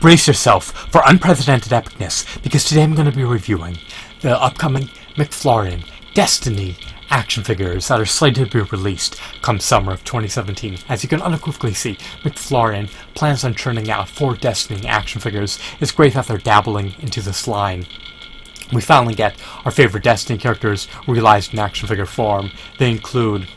Brace yourself for unprecedented epicness, because today I'm going to be reviewing the upcoming McFarlane Destiny action figures that are slated to be released come summer of 2017. As you can unequivocally see, McFarlane plans on churning out four Destiny action figures. It's great that they're dabbling into this line. We finally get our favorite Destiny characters realized in action figure form. They include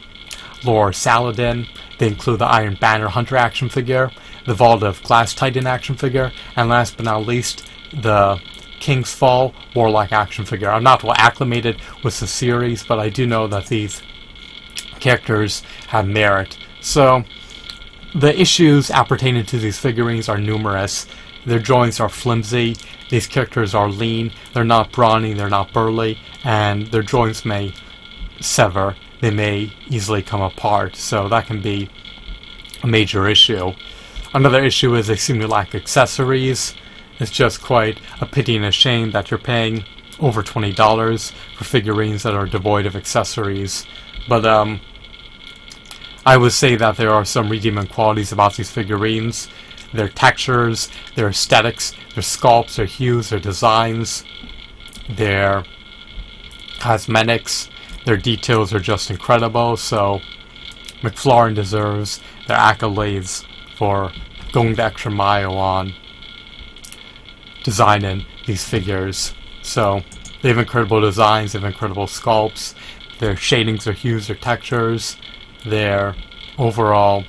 Lord Saladin, they include the Iron Banner Hunter action figure, the Vault of Glass Titan action figure, and last but not least, the King's Fall Warlock action figure. I'm not well acclimated with the series, but I do know that these characters have merit. So, the issues appertaining to these figurines are numerous. Their joints are flimsy, these characters are lean, they're not brawny, they're not burly, and their joints may sever, they may easily come apart, so that can be a major issue. Another issue is they seem to lack accessories. It's just quite a pity and a shame that you're paying over $20 for figurines that are devoid of accessories. But um, I would say that there are some redeeming qualities about these figurines. Their textures, their aesthetics, their sculpts, their hues, their designs, their cosmetics, their details are just incredible, so McFarlane deserves their accolades for going the extra mile on designing these figures. So they have incredible designs, they have incredible sculpts, their shadings, their hues, their textures, their overall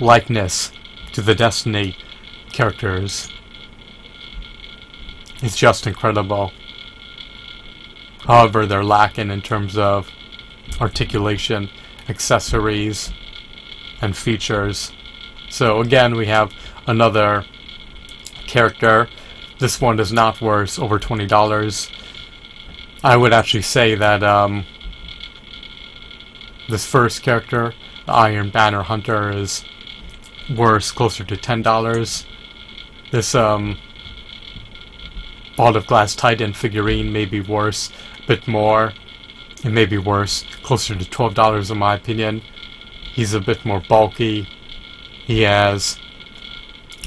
likeness to the Destiny characters is just incredible. However, they're lacking in terms of articulation, accessories, and features. So again, we have another character. This one is not worth over $20. I would actually say that um, this first character, the Iron Banner Hunter, is worth closer to $10. This um, Vault of Glass Titan figurine may be worth a bit more. It may be worth closer to $12 in my opinion. He's a bit more bulky. He has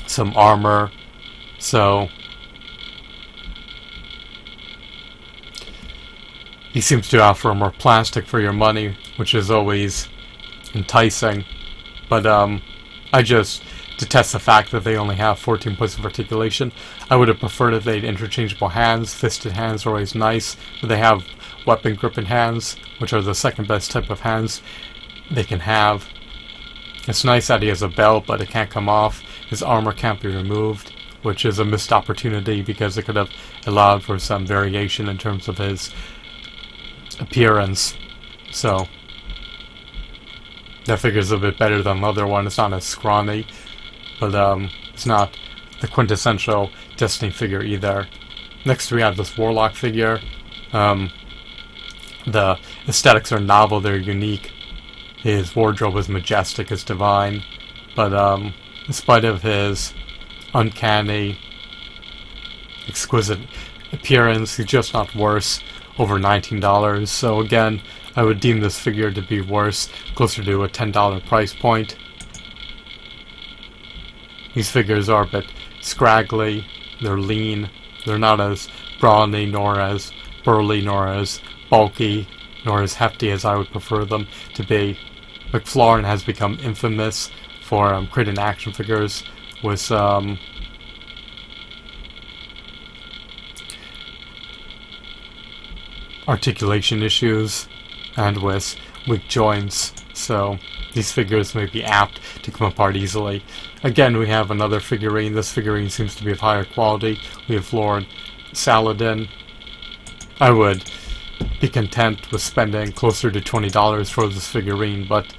some armor. So he seems to offer more plastic for your money, which is always enticing. But um, I just detest the fact that they only have 14 points of articulation. I would have preferred if they had interchangeable hands. Fisted hands are always nice, but they have weapon gripping hands, which are the second best type of hands they can have. It's nice that he has a belt, but it can't come off. His armor can't be removed, which is a missed opportunity because it could have allowed for some variation in terms of his appearance. So, that figure's a bit better than the other one. It's not as scrawny, but um, it's not the quintessential Destiny figure either. Next we have this Warlock figure. Um, the aesthetics are novel, they're unique. His wardrobe is majestic, it's divine. But um, in spite of his uncanny, exquisite appearance, he's just not worth over $19. So again, I would deem this figure to be worth closer to a $10 price point. These figures are a bit scraggly, they're lean, they're not as brawny nor as burly nor as bulky nor as hefty as I would prefer them to be. McFarlane has become infamous for um, creating action figures with um, articulation issues and with weak joints, so these figures may be apt to come apart easily. Again, we have another figurine. This figurine seems to be of higher quality. We have Lord Saladin. I would be content with spending closer to $20 for this figurine, but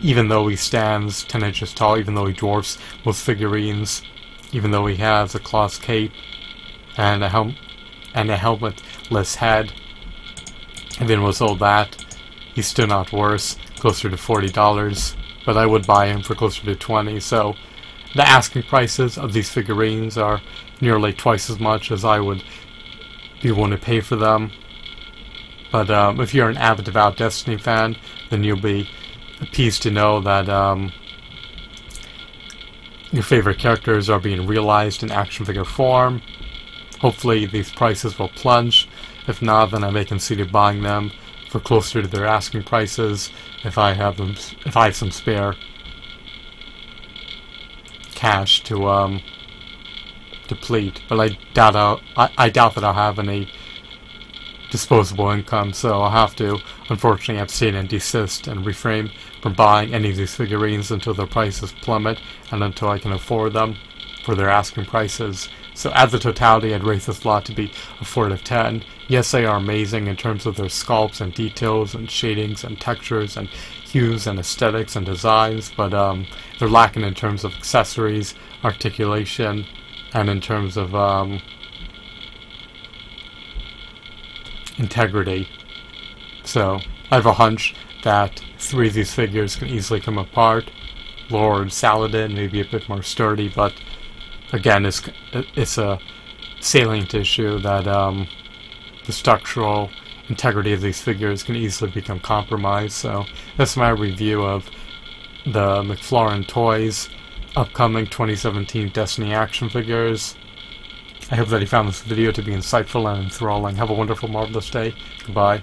even though he stands 10 inches tall, even though he dwarfs most figurines, even though he has a cloth cape and a helm and a helmetless head, even with all that, he's still not worse, closer to $40, but I would buy him for closer to 20 so the asking prices of these figurines are nearly twice as much as I would be willing to pay for them. But um, if you're an avid devout Destiny fan, then you'll be pleased to know that um, your favorite characters are being realized in action figure form. Hopefully these prices will plunge. If not, then I may consider buying them for closer to their asking prices if I have them if I have some spare cash to um deplete. But I doubt I'll, I, I doubt that I'll have any disposable income, so I'll have to unfortunately abstain and desist and refrain from buying any of these figurines until their prices plummet and until I can afford them for their asking prices. So as a totality, I'd rate this lot to be a 4 out of 10. Yes, they are amazing in terms of their sculpts and details and shadings and textures and hues and aesthetics and designs, but um, they're lacking in terms of accessories, articulation, and in terms of um, integrity. So I have a hunch that three of these figures can easily come apart. Lord Saladin may be a bit more sturdy, but again, it's it's a salient issue that um, the structural integrity of these figures can easily become compromised. So that's my review of the McFarlane Toys upcoming 2017 Destiny action figures. I hope that you found this video to be insightful and enthralling. Have a wonderful, marvelous day. Goodbye.